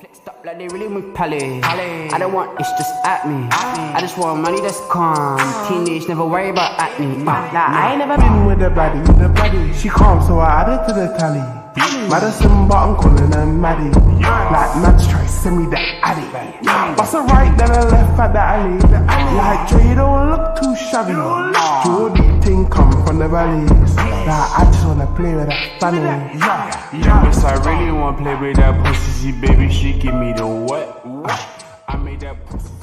Flexed up like they really with Pally. I don't want it's just at me. I just want money that's calm. Teenage never worry about acne. Uh, Nah, I ain't never been with a baddie, the baddie. She calm, so I added to the tally. Madison, but I'm calling her Maddie. Like Mads try send me the addy. Bust a right, then a left at the alley. Like Dre, you don't look too shabby. Jordy from the. Like I just wanna play with that funny. Yes, I really wanna play with that pussy, baby. She give me the what? I made that pussy.